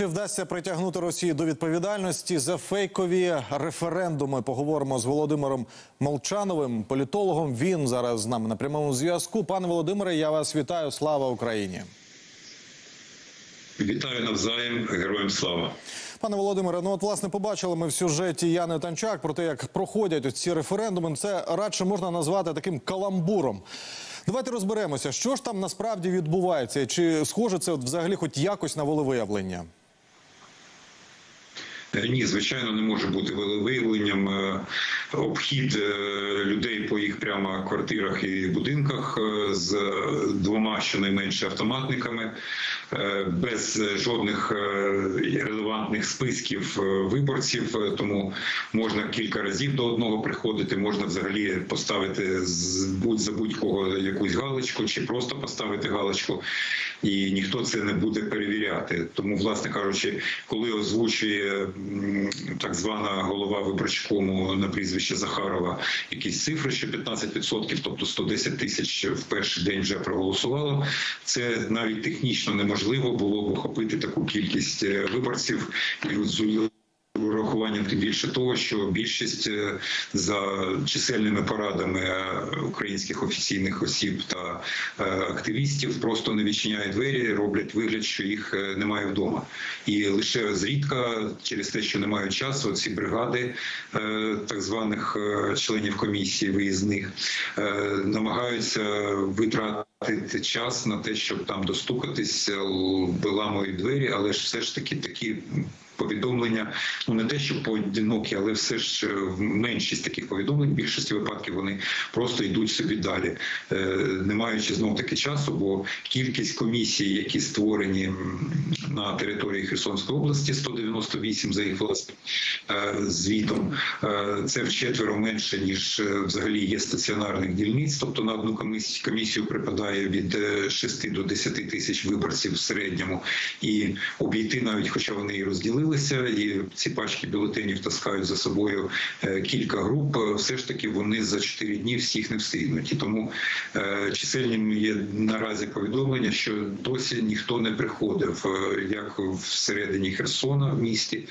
Чи вдасться притягнути Росію до відповідальності за фейкові референдуми? Поговоримо з Володимиром Молчановим, політологом. Він зараз з нами на прямому зв'язку. Пане Володимире, я вас вітаю. Слава Україні! Вітаю навзаєм, героям слава. Пане Володимире, ну от власне побачили ми в сюжеті Яни Танчак про те, як проходять ці референдуми. Це радше можна назвати таким каламбуром. Давайте розберемося, що ж там насправді відбувається, чи схоже це взагалі хоч якось на волевиявлення? Ні, звичайно, не може бути волевиявленням е, обхід е, людей по їх прямо квартирах і будинках е, з двома щонайменше автоматниками, без жодних е, релевантних списків е, виборців. Е, Тому можна кілька разів до одного приходити, можна взагалі поставити з будь за будь-кого якусь галочку, чи просто поставити галочку, і ніхто це не буде перевіряти. Тому, власне кажучи, коли озвучує так звана голова виборчкому на прізвище Захарова якісь цифри, що 15%, тобто 110 тисяч в перший день вже проголосувало. Це навіть технічно неможливо було б охопити таку кількість е, виборців урахуванням тим більше того, що більшість е, за чисельними порадами е, українських офіційних осіб та е, активістів просто не відчиняють двері, роблять вигляд, що їх немає вдома, і лише зрідка через те, що не мають часу, ці бригади так званих членів комісії виїзних намагаються витратити час на те, щоб там достукатися, виламують двері, але ж все ж таки такі повідомлення, ну не те, що поодинокі, але все ж е, в меншість таких повідомлень, в більшості випадків вони просто йдуть собі далі, е, не маючи знов таки часу, бо кількість комісій, які створені на території Херсонської області, 198 за їх власним е, звітом, це вчетверо менше ніж взагалі є стаціонарних дільниць. Тобто на одну комісію, комісію припадає від е, 6 до 10 тисяч виборців в середньому, і обійти навіть, хоча вони і розділилися, і ці пачки бюлетенів таскають за собою е, кілька груп. е, Все ж таки вони за 4 дні всіх не встигнуть. І тому е, чисельним є наразі повідомлення, що досі ніхто не приходив, е, як всередині Херсона в місті,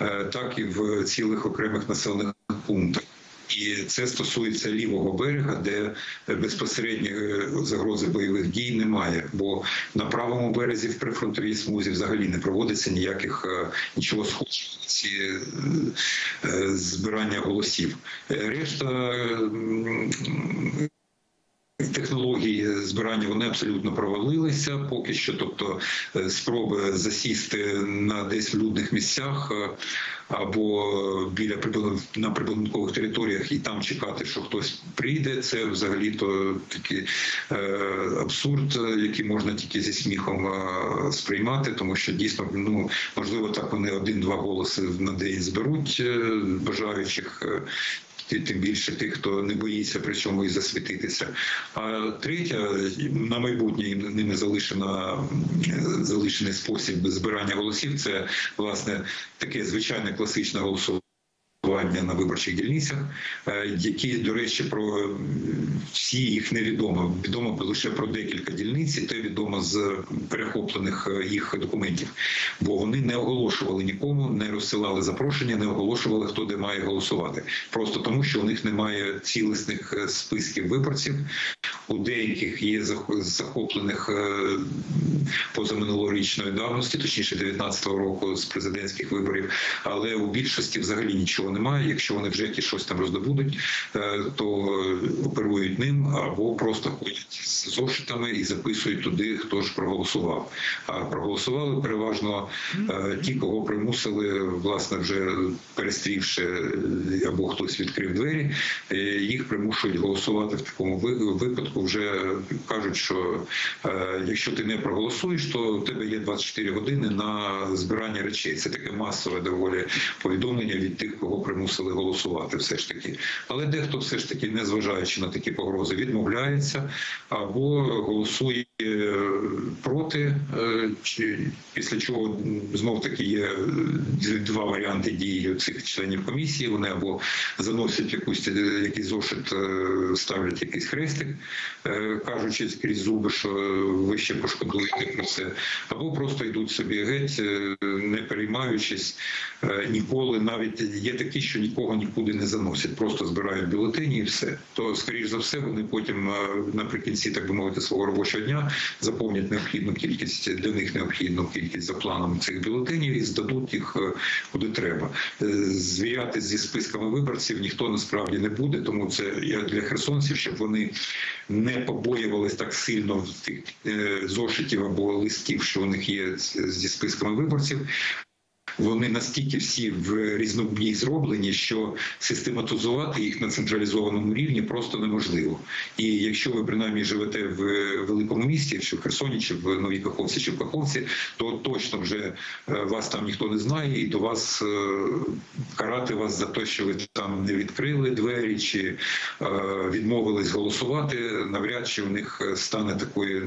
е, так і в цілих окремих населених пунктах. І це стосується лівого берега, де безпосередньо загрози бойових дій немає. Бо на правому березі в прифронтовій смузі взагалі не проводиться ніяких е, нічого схожого ці е, е, збирання голосів. Е, Решта Технології збирання вони абсолютно провалилися поки що. Тобто е, спроби засісти на десь в людних місцях е, або біля на прибудинкових територіях і там чекати, що хтось прийде. Це взагалі то такий е, абсурд, який можна тільки зі сміхом сприймати, тому що дійсно ну можливо так вони один-два голоси на день зберуть бажаючих. Ти- Тим більше тих, хто не боїться при цьому і засвітитися. А третя на майбутнє ними залишена залишений спосіб збирання голосів. Це власне таке звичайне класичне голосування. На виборчих дільницях, е, які, до речі, про е, всі їх невідомо. Відомо лише про декілька дільниць, і те відомо з перехоплених е, їх документів. Бо вони не оголошували нікому, не розсилали запрошення, не оголошували, хто де має голосувати. Просто тому, що у них немає цілісних списків виборців. У деяких є захоплених позаминулорічної давності, точніше 19-го року з президентських виборів, але у більшості взагалі нічого немає. Якщо вони вже якісь щось там роздобудуть, е, то оперують ним або просто ходять з зошитами і записують туди, хто ж проголосував. А проголосували переважно е, ті, кого примусили, власне, вже перестрівши е, або хтось відкрив двері, е, їх примушують голосувати в такому випадку. Вже кажуть, що е, якщо ти не проголосуєш, то у тебе є 24 години на збирання речей. Це таке масове доволі повідомлення від тих, кого примусили голосувати, все ж таки. Але дехто все ж таки, незважаючи на такі погрози, відмовляється або голосує. Е, проти, е, чи- після чого знов таки є е, два варіанти дії цих членів комісії. Вони або заносять якусь якийсь зошит, ставлять якийсь хрестик, кажучи крізь зуби, що ви ще пошкодуєте про це, або просто йдуть собі геть, не переймаючись ніколи. Навіть є такі, що нікого нікуди не заносять, просто збирають бюлетені і все. То, скоріш за все, вони потім наприкінці, так би мовити, свого робочого дня заповнять необхідну кількість для них необхідну кількість за планом цих бюлетенів і здадуть їх е, куди треба. Звіяти Звіряти зі списками виборців ніхто насправді не буде, тому це для херсонців, щоб вони не побоювались так сильно тих е, зошитів або листів, що у них є зі списками виборців. Вони настільки всі в різнобній зроблені, що систематизувати їх на централізованому рівні просто неможливо. І якщо ви принаймні живете в великому місті, чи в Херсоні, чи в Новій Каховці, чи в Каховці, то точно вже е, вас там ніхто не знає, і до вас е, карати вас за те, що ви там не відкрили двері, чи е, відмовились голосувати, навряд чи у них стане такої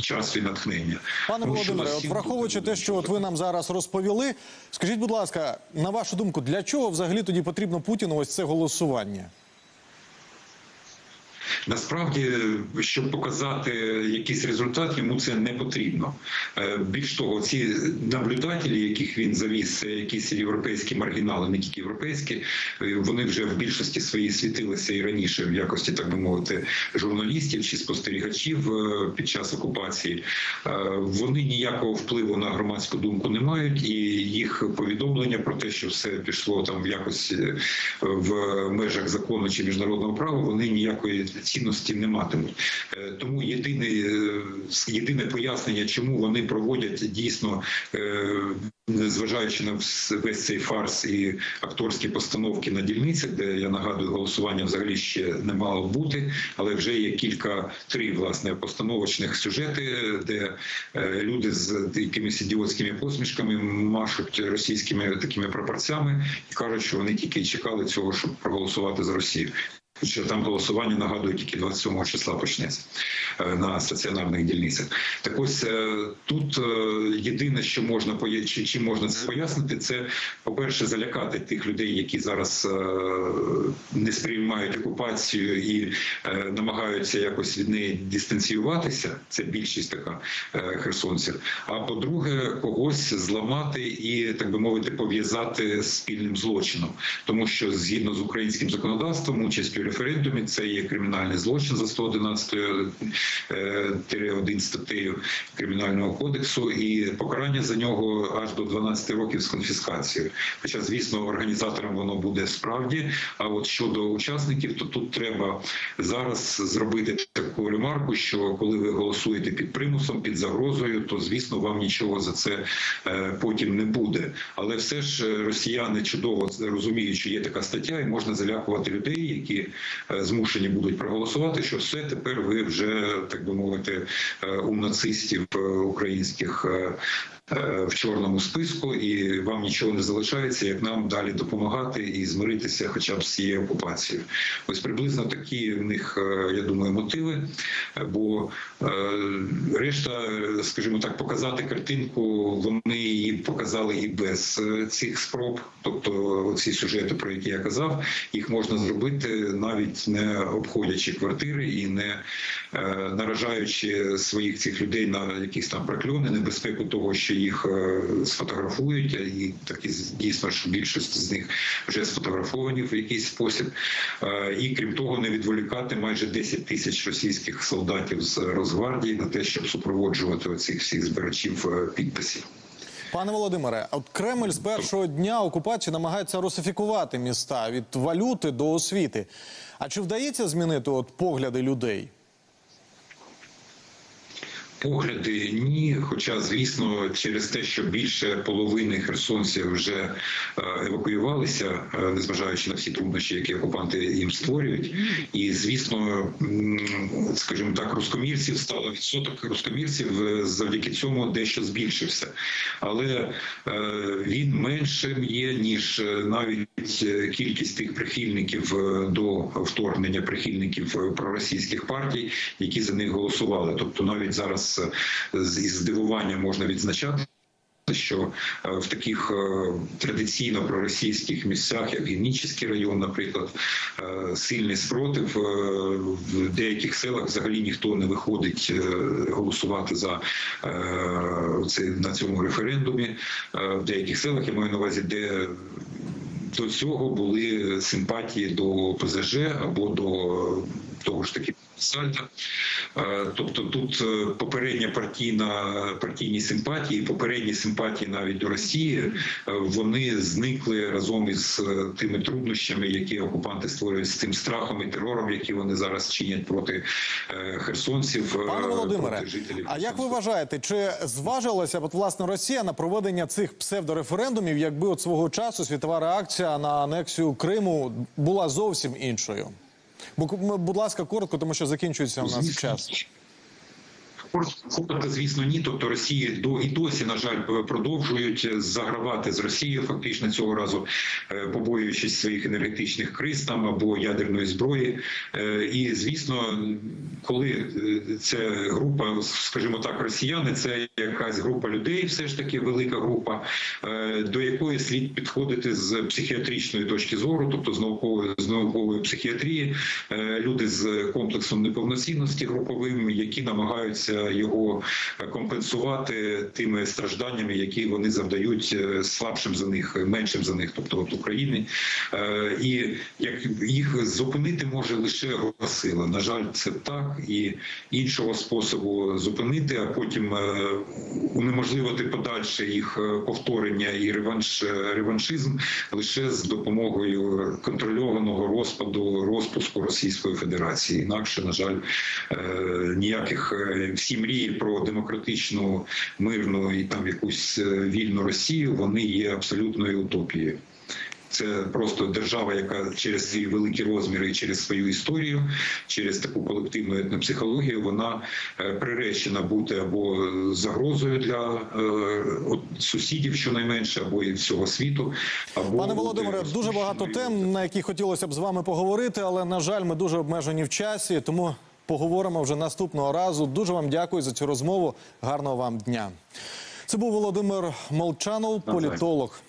часу і натхнення. Пане Володимире, от враховуючи те, що от ви нам зараз розповіли, скажіть, будь ласка, на вашу думку, для чого взагалі тоді потрібно Путіну ось це голосування? Насправді, щоб показати якийсь результат, йому це не потрібно. Е, Більш того, ці наблюдателі, яких він завіз, якісь європейські маргінали, не тільки європейські, е, вони вже в більшості своїй світилися і раніше в якості, так би мовити, журналістів чи спостерігачів е, під час окупації. Вони ніякого впливу на громадську думку не мають, і їх повідомлення про те, що все пішло там в якось е, в межах закону чи міжнародного права, вони ніякої цінності не матимуть. Е, Тому єдине, е, єдине пояснення, чому вони проводять дійсно. е, Незважаючи на весь цей фарс і акторські постановки на дільницях, де я нагадую, голосування взагалі ще не мало бути, але вже є кілька три власне постановочних сюжети, де люди з якимись ідіотськими посмішками машуть російськими такими прапорцями і кажуть, що вони тільки чекали цього, щоб проголосувати за Росію. Що там голосування нагадую, тільки 27 числа почнеться е, на стаціонарних дільницях. Так ось е, тут е, єдине, що можна чи, чи можна це пояснити, це по-перше, залякати тих людей, які зараз не сприймають окупацію і намагаються якось від неї дистанціюватися. Це більшість така херсонців. А по-друге, когось зламати і так би мовити, пов'язати спільним злочином, тому що згідно з українським законодавством, участь у референдумі це є кримінальний злочин за 111 е, тире 1 статтею кримінального кодексу, і покарання за нього аж до 12 років з конфіскацією. Хоча, звісно, організаторам воно буде справді. А от щодо учасників, то тут треба зараз зробити таку ремарку, що коли ви голосуєте під примусом, під загрозою, то звісно вам нічого за це е, потім не буде. Але все ж е, росіяни чудово розуміють, що є така стаття, і можна залякувати людей, які змушені будуть проголосувати. Що все тепер ви вже так би мовити е, у нацистів е, українських. е, е, В чорному списку, і вам нічого не залишається, як нам далі допомагати і змиритися, хоча б з цією окупацією. Ось приблизно такі в них, е, я думаю, мотиви. Е, Бо е, решта, е, скажімо так, показати картинку, вони її показали і без е, цих спроб. Тобто, ці сюжети, про які я казав, їх можна зробити навіть не обходячи квартири і не е, наражаючи своїх цих людей на якісь там прокльони, небезпеку того, що їх е, сфотографують, і так і дійсно що більшість з них вже сфотографовані в якийсь спосіб. Е, І крім того, не відволікати майже 10 тисяч російських солдатів з Росгвардії на те, щоб супроводжувати оцих всіх збирачів підписів. Пане Володимире, от Кремль з першого дня окупації намагається русифікувати міста від валюти до освіти. А чи вдається змінити от погляди людей? Погляди ні, хоча, звісно, через те, що більше половини херсонців вже е, евакуювалися, е, незважаючи на всі труднощі, які окупанти їм створюють, і звісно, скажімо так, рускомірців стало відсоток рускомірців е, завдяки цьому дещо збільшився, але він меншим є ніж навіть кількість тих прихильників до вторгнення прихильників проросійських партій, які за них голосували. Тобто навіть зараз з із здивуванням можна відзначати. Що е, в таких е, традиційно проросійських місцях, як Генічеський район, наприклад, е, сильний спротив в деяких селах взагалі ніхто не виходить голосувати за це на цьому референдумі. В деяких селах я маю на увазі, де до цього були симпатії до ПЗЖ або до того ж таки Сальта. Е, Тобто тут е, попередня партійна партійні симпатії, попередні симпатії навіть до Росії, е, вони зникли разом із тими труднощами, які окупанти створюють з тим страхом і терором, які вони зараз чинять проти херсонців, Пане Володимире, проти жителів. а як ви вважаєте, чи зважилася б от, власне Росія на проведення цих псевдореферендумів, якби от свого часу світова реакція на анексію Криму була зовсім іншою? М- Будь ласка, коротко, тому що закінчується у нас час. Коротко, звісно, ні. Тобто Росії до і досі, на жаль, продовжують загравати з Росією, фактично цього разу е, побоюючись своїх енергетичних криз там або ядерної зброї. Е, І звісно, коли е, це група, скажімо так, росіяни, це якась група людей, все ж таки велика група, до якої слід підходити з психіатричної точки зору, тобто з наукової з наукової психіатрії, люди з комплексом неповноцінності груповим, які намагаються його компенсувати тими стражданнями, які вони завдають е, слабшим за них, меншим за них, тобто от України. Е, І як їх зупинити може лише груба сила. На жаль, це так, і іншого способу зупинити, а потім е, унеможливити подальше їх повторення і реванш реваншизм лише з допомогою контрольованого розпаду розпуску Російської Федерації. Інакше, на жаль, ніяких е, всі мрії про демократичну, мирну і там якусь е, вільну Росію вони є абсолютною утопією. Це просто держава, яка через свої великі розміри і через свою історію, через таку колективну етнопсихологію, вона е, приречена бути або загрозою для е, сусідів, щонайменше, або і всього світу. Або Пане Володимире, дуже багато тем, на які хотілося б з вами поговорити, але на жаль, ми дуже обмежені в часі, тому поговоримо вже наступного разу. Дуже вам дякую за цю розмову. Гарного вам дня. Це був Володимир Молчанов, політолог.